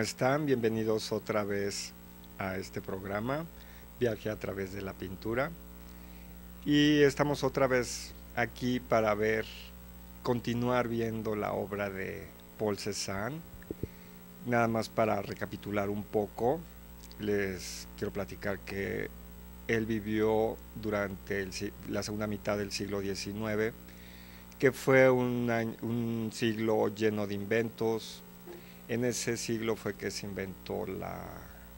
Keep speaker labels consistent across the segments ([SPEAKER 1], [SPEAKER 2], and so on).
[SPEAKER 1] están? Bienvenidos otra vez a este programa, Viaje a través de la pintura. Y estamos otra vez aquí para ver, continuar viendo la obra de Paul Cézanne. Nada más para recapitular un poco, les quiero platicar que él vivió durante la segunda mitad del siglo XIX, que fue un siglo lleno de inventos, en ese siglo fue que se inventó la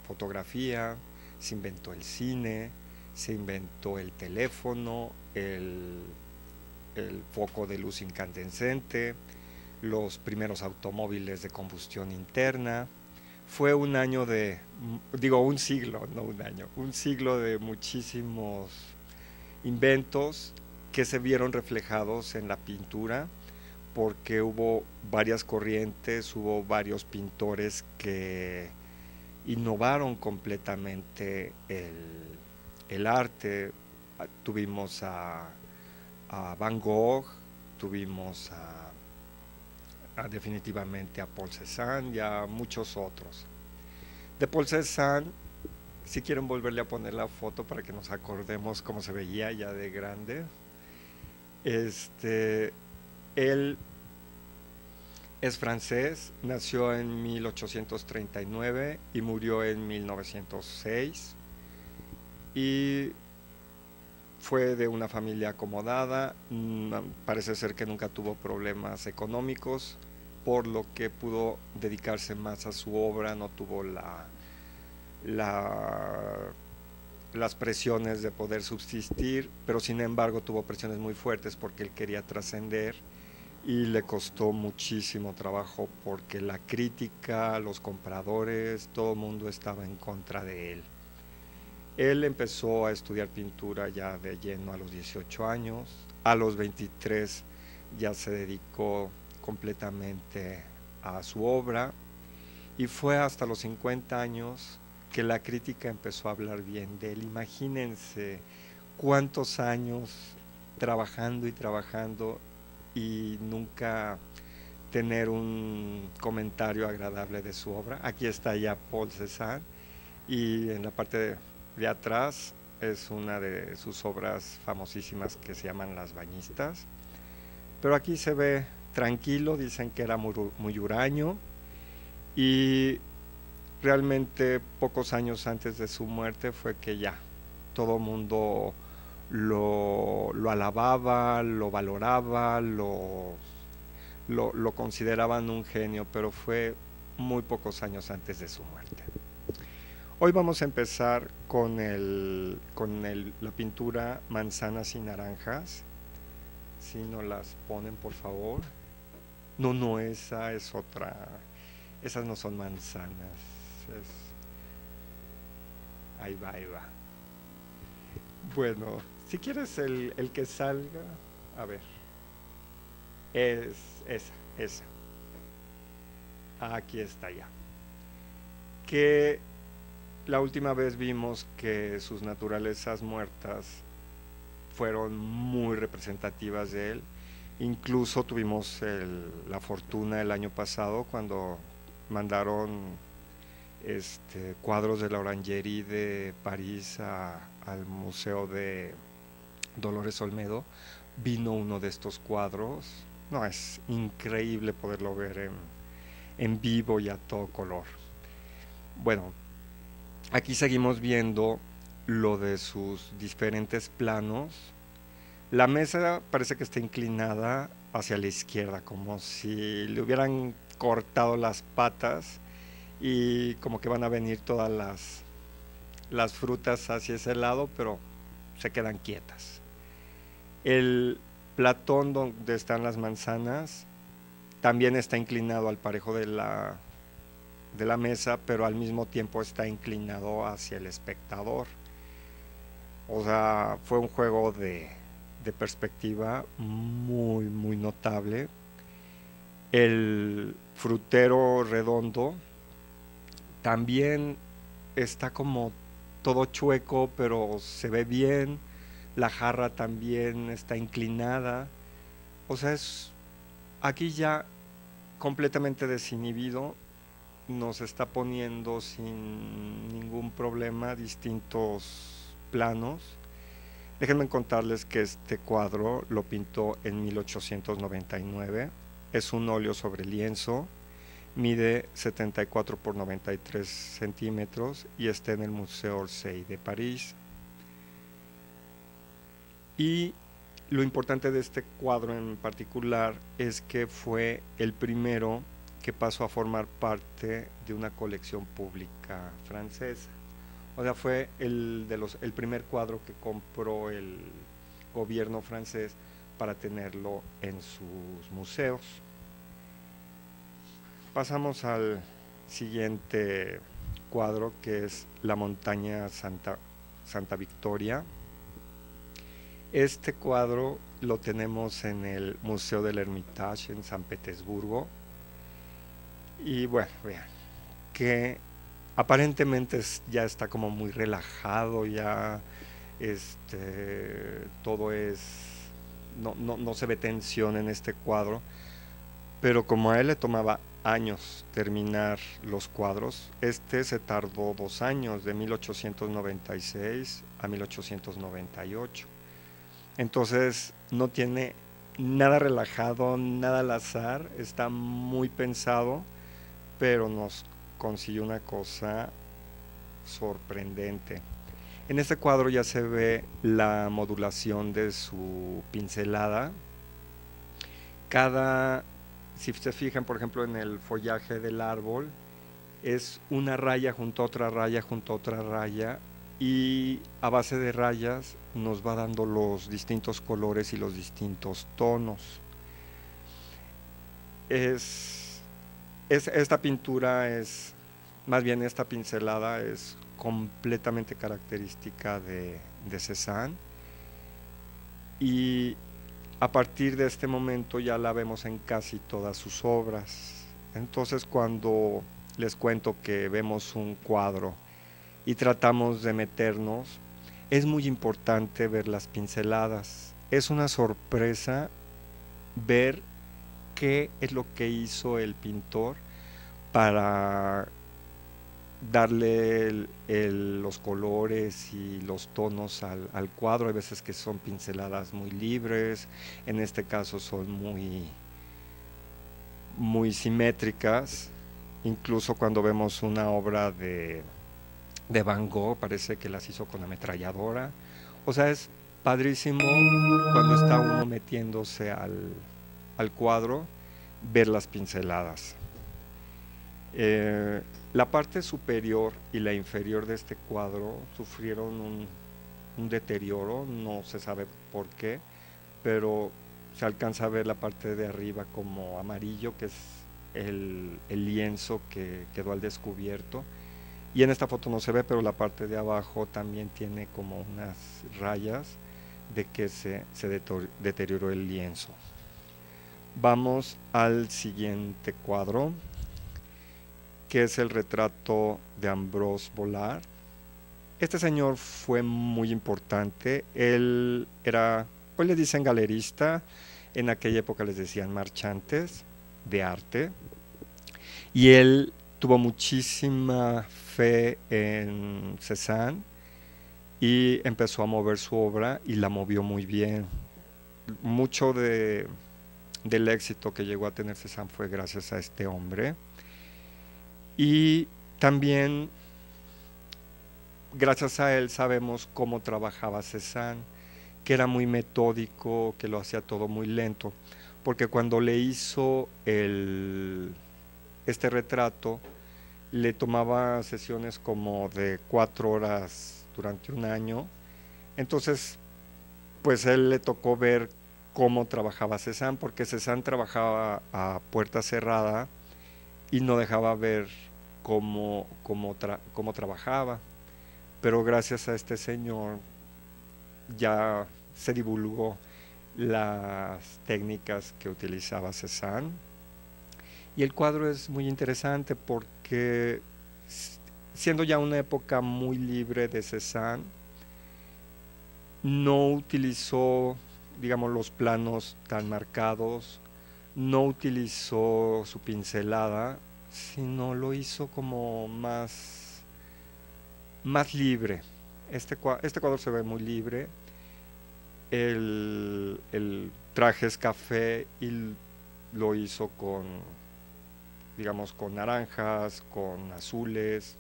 [SPEAKER 1] fotografía, se inventó el cine, se inventó el teléfono, el, foco de luz incandescente, los primeros automóviles de combustión interna. Fue un año de, digo un siglo, no un año, un siglo de muchísimos inventos que se vieron reflejados en la pintura porque hubo varias corrientes, hubo varios pintores que innovaron completamente el, arte. Tuvimos a, Van Gogh, tuvimos a, definitivamente a Paul Cézanne y a muchos otros. De Paul Cézanne, si quieren volverle a poner la foto para que nos acordemos cómo se veía ya de grande, este, él es francés, nació en 1839 y murió en 1906 y fue de una familia acomodada, mm, parece ser que nunca tuvo problemas económicos, por lo que pudo dedicarse más a su obra, no tuvo la, las presiones de poder subsistir, pero sin embargo tuvo presiones muy fuertes porque él quería trascender y le costó muchísimo trabajo porque la crítica, los compradores, todo el mundo estaba en contra de él. Él empezó a estudiar pintura ya de lleno a los 18 años, a los 23 ya se dedicó completamente a su obra y fue hasta los 50 años que la crítica empezó a hablar bien de él. Imagínense cuántos años trabajando y trabajando y nunca tener un comentario agradable de su obra. Aquí está ya Paul Cézanne y en la parte de, atrás es una de sus obras famosísimas que se llaman Las Bañistas. Pero aquí se ve tranquilo, dicen que era muy, muy huraño y realmente pocos años antes de su muerte fue que ya todo mundo lo, alababa, lo valoraba, lo, lo, consideraban un genio, pero fue muy pocos años antes de su muerte. Hoy vamos a empezar con, el, con la pintura Manzanas y Naranjas. Si no las ponen, por favor. No, no, esa es otra. Esas no son manzanas. ahí va, ahí va. Bueno, si quieres el, que salga, a ver, es esa, esa. Aquí está ya. Que la última vez vimos que sus naturalezas muertas fueron muy representativas de él. Incluso tuvimos la fortuna el año pasado cuando mandaron este, cuadros de la Orangerie de París al Museo de Dolores Olmedo, vino uno de estos cuadros. No, es increíble poderlo ver en, vivo y a todo color. Bueno, aquí seguimos viendo lo de sus diferentes planos. La mesa parece que está inclinada hacia la izquierda, como si le hubieran cortado las patas y como que van a venir todas las, las frutas hacia ese lado, pero se quedan quietas. El platón donde están las manzanas también está inclinado al parejo de la, de la mesa, pero al mismo tiempo está inclinado hacia el espectador. O sea, fue un juego de, de perspectiva muy, muy notable. El frutero redondo también está como todo chueco, pero se ve bien la jarra también está inclinada. O sea, es aquí ya completamente desinhibido, nos está poniendo sin ningún problema distintos planos. Déjenme contarles que este cuadro lo pintó en 1899. Es un óleo sobre lienzo, mide 74 por 93 centímetros y está en el Museo Orsay de París. Y lo importante de este cuadro en particular es que fue el primero que pasó a formar parte de una colección pública francesa. O sea, fue el, de los, el primer cuadro que compró el gobierno francés para tenerlo en sus museos. Pasamos al siguiente cuadro que es la montaña Santa, Santa Victoria. Este cuadro lo tenemos en el Museo del Hermitage en San Petersburgo y bueno, vean, que aparentemente ya está como muy relajado, ya este, todo es, no, no, no se ve tensión en este cuadro, pero como a él le tomaba años terminar los cuadros, este se tardó dos años, de 1896 a 1898. Entonces no tiene nada relajado, nada al azar, está muy pensado pero nos consiguió una cosa sorprendente. En este cuadro ya se ve la modulación de su pincelada. Cada, si se fijan por ejemplo en el follaje del árbol, es una raya junto a otra raya junto a otra raya y a base de rayas nos va dando los distintos colores y los distintos tonos. Es esta pintura es, más bien esta pincelada es completamente característica de, de Cézanne y a partir de este momento ya la vemos en casi todas sus obras. Entonces cuando les cuento que vemos un cuadro y tratamos de meternos, es muy importante ver las pinceladas. Es una sorpresa ver qué es lo que hizo el pintor para darle los colores y los tonos al, al, cuadro. Hay veces que son pinceladas muy libres, en este caso son muy, muy simétricas. Incluso cuando vemos una obra de, de Van Gogh, parece que las hizo con ametralladora. O sea, es padrísimo cuando está uno metiéndose al, al cuadro ver las pinceladas. Eh, la parte superior y la inferior de este cuadro sufrieron un, deterioro, no se sabe por qué, pero se alcanza a ver la parte de arriba como amarillo, que es el, el, lienzo que quedó al descubierto. Y en esta foto no se ve, pero la parte de abajo también tiene como unas rayas de que se, se deterioró el lienzo. Vamos al siguiente cuadro, que es el retrato de Ambrose Vollard. Este señor fue muy importante. Él era, hoy le dicen galerista, en aquella época les decían marchantes de arte. Y él tuvo muchísima fe en Cézanne y empezó a mover su obra y la movió muy bien. Mucho de del éxito que llegó a tener Cézanne fue gracias a este hombre. Y también gracias a él sabemos cómo trabajaba Cézanne, que era muy metódico, que lo hacía todo muy lento, porque cuando le hizo el, este retrato, le tomaba sesiones como de cuatro horas durante un año. Entonces, pues él le tocó ver cómo trabajaba Cézanne, porque Cézanne trabajaba a puerta cerrada y no dejaba ver cómo, cómo, cómo trabajaba. Pero gracias a este señor ya se divulgó las técnicas que utilizaba Cézanne. Y el cuadro es muy interesante porque siendo ya una época muy libre de Cézanne, no utilizó digamos, los planos tan marcados, no utilizó su pincelada, sino lo hizo como más, más libre. Este, este cuadro se ve muy libre. El, el traje es café y lo hizo con, digamos, con naranjas, con azules.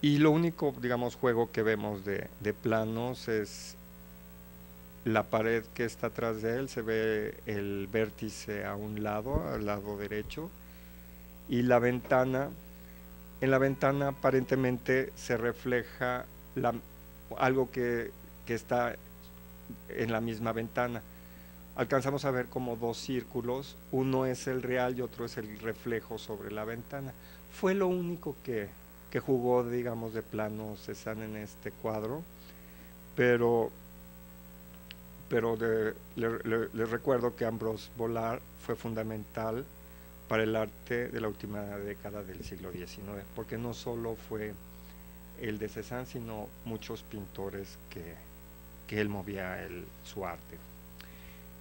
[SPEAKER 1] Y lo único, digamos, juego que vemos de, de planos es la pared que está atrás de él, se ve el vértice a un lado, al lado derecho, y la ventana, en la ventana aparentemente se refleja algo que, que está en la misma ventana. Alcanzamos a ver como dos círculos, uno es el real y otro es el reflejo sobre la ventana. Fue lo único que, que jugó, digamos, de plano Cézanne en este cuadro, pero pero les recuerdo que Ambrose Volar fue fundamental para el arte de la última década del siglo XIX, porque no solo fue el de Cézanne, sino muchos pintores que, que él movía su arte.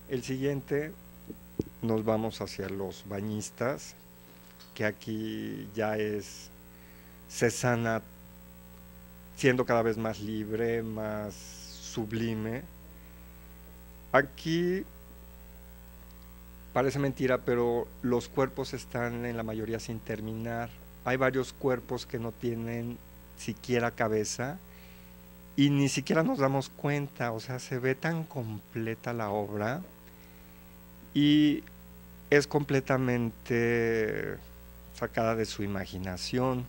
[SPEAKER 1] El siguiente nos vamos hacia los bañistas, que aquí ya es Cézanne siendo cada vez más libre, más sublime, Aquí parece mentira, pero los cuerpos están en la mayoría sin terminar. Hay varios cuerpos que no tienen siquiera cabeza y ni siquiera nos damos cuenta, o sea, se ve tan completa la obra y es completamente sacada de su imaginación,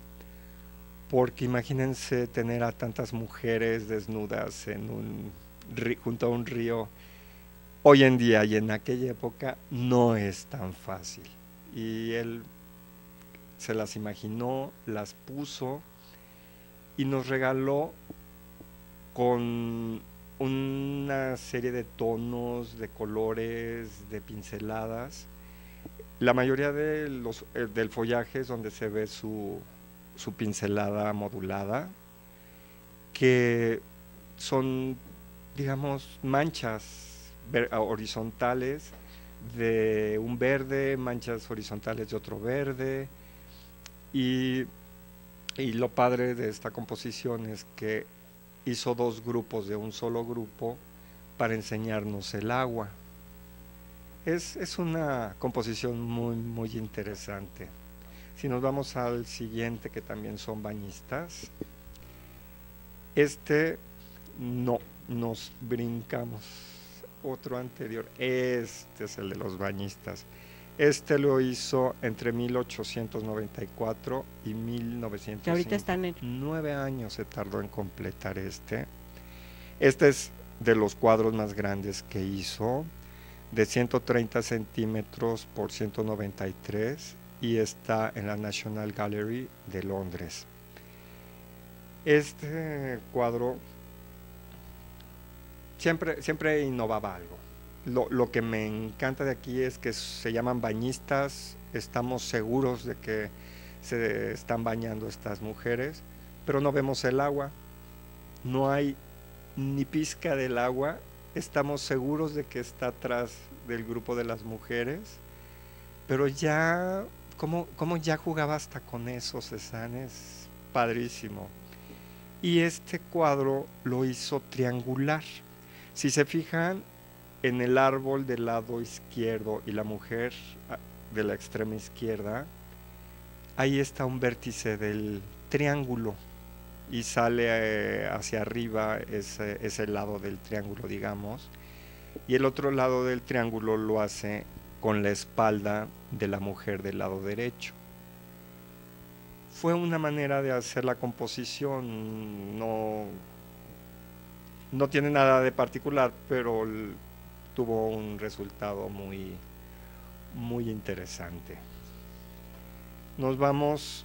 [SPEAKER 1] porque imagínense tener a tantas mujeres desnudas junto a un río hoy en día y en aquella época no es tan fácil. Y él se las imaginó, las puso y nos regaló con una serie de tonos, de colores, de pinceladas. La mayoría de los, eh, del follaje es donde se ve su, su pincelada modulada, que son, digamos, manchas horizontales de un verde, manchas horizontales de otro verde. Y, y lo padre de esta composición es que hizo dos grupos de un solo grupo para enseñarnos el agua. Es, es, una composición muy, muy interesante. Si nos vamos al siguiente, que también son bañistas, este no, nos brincamos otro anterior. Este es el de los bañistas. Este lo hizo entre 1894 y 1900.
[SPEAKER 2] ahorita están en...
[SPEAKER 1] Nueve años se tardó en completar este. Este es de los cuadros más grandes que hizo, de 130 centímetros por 193 y está en la National Gallery de Londres. Este cuadro siempre, siempre innovaba algo. Lo, lo, que me encanta de aquí es que se llaman bañistas, estamos seguros de que se están bañando estas mujeres, pero no vemos el agua, no hay ni pizca del agua, estamos seguros de que está atrás del grupo de las mujeres, pero ya, ¿cómo, cómo ya jugaba hasta con eso Cézanne? Es padrísimo. Y este cuadro lo hizo triangular. Si se fijan en el árbol del lado izquierdo y la mujer ah, de la extrema izquierda, ahí está un vértice del triángulo y sale eh, hacia arriba ese, ese lado del triángulo, digamos, y el otro lado del triángulo lo hace con la espalda de la mujer del lado derecho. Fue una manera de hacer la composición, no no tiene nada de particular, pero tuvo un resultado muy, muy interesante. Nos vamos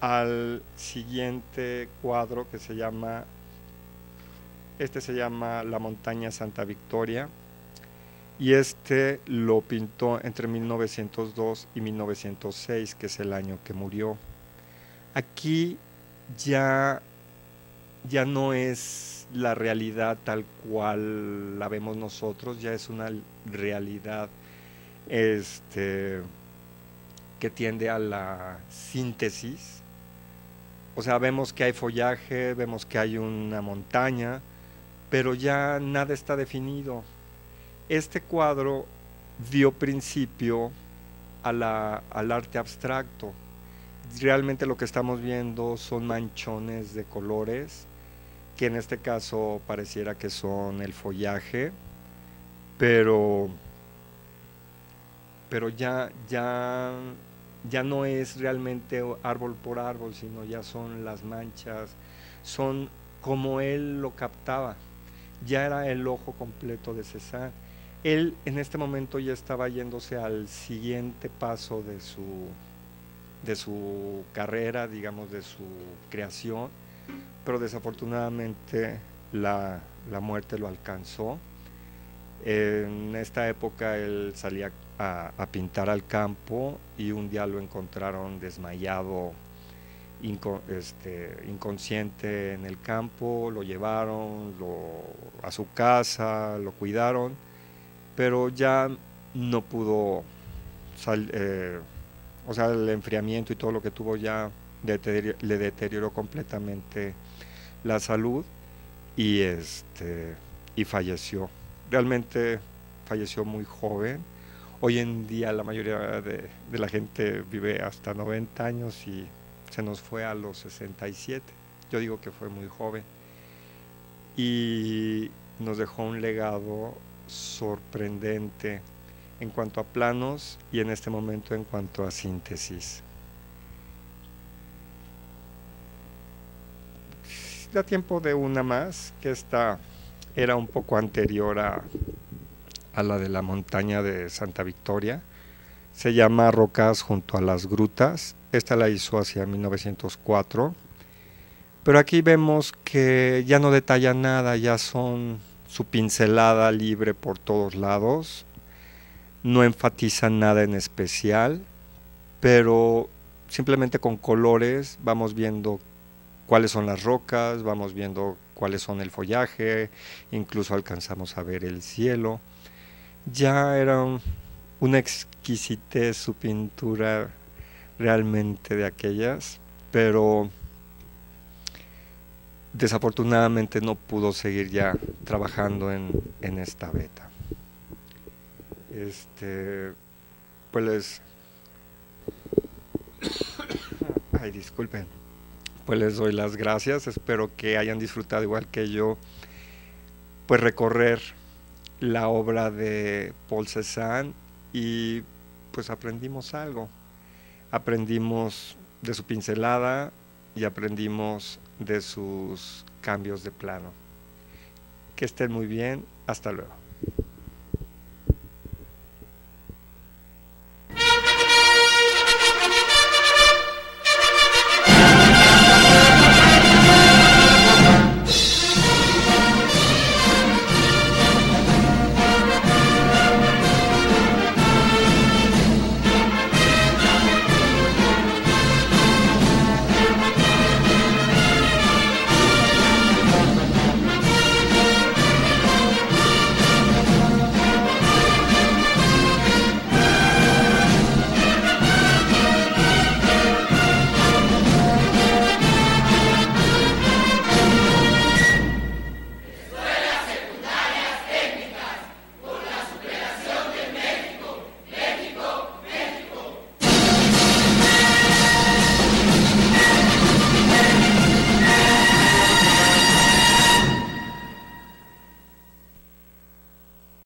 [SPEAKER 1] al siguiente cuadro que se llama, este se llama La montaña Santa Victoria y este lo pintó entre 1902 y 1906, que es el año que murió. Aquí ya, ya no es la realidad tal cual la vemos nosotros, ya es una realidad este, que tiende a la síntesis. O sea, vemos que hay follaje, vemos que hay una montaña, pero ya nada está definido. Este cuadro dio principio al arte abstracto. Realmente lo que estamos viendo son manchones de colores, que en este caso pareciera que son el follaje, pero, pero ya, ya, ya no es realmente árbol por árbol, sino ya son las manchas, son como él lo captaba, ya era el ojo completo de César. Él en este momento ya estaba yéndose al siguiente paso de su, de su carrera, digamos, de su creación, pero desafortunadamente la, muerte lo alcanzó. En esta época él salía a, pintar al campo y un día lo encontraron desmayado, este, inconsciente en el campo, lo llevaron a su casa, lo cuidaron pero ya no pudo salir, eh, o sea, el enfriamiento y todo lo que tuvo ya le deterioró completamente la salud y este y falleció. Realmente falleció muy joven. Hoy en día la mayoría de, de, la gente vive hasta 90 años y se nos fue a los 67. Yo digo que fue muy joven. Y nos dejó un legado sorprendente en cuanto a planos y en este momento en cuanto a síntesis. Da tiempo de una más, que esta era un poco anterior a, a la de la montaña de Santa Victoria. Se llama Rocas junto a las grutas. Esta la hizo hacia 1904. Pero aquí vemos que ya no detalla nada, ya son su pincelada libre por todos lados, no enfatiza nada en especial, pero simplemente con colores vamos viendo cuáles son las rocas, vamos viendo cuáles son el follaje, incluso alcanzamos a ver el cielo. Ya era una exquisitez su pintura realmente de aquellas, pero desafortunadamente no pudo seguir ya trabajando en, esta beta. Este, pues ay disculpen, pues les doy las gracias, espero que hayan disfrutado igual que yo, pues recorrer la obra de Paul Cézanne y pues aprendimos algo, aprendimos de su pincelada y aprendimos de sus cambios de plano. Que estén muy bien, hasta luego.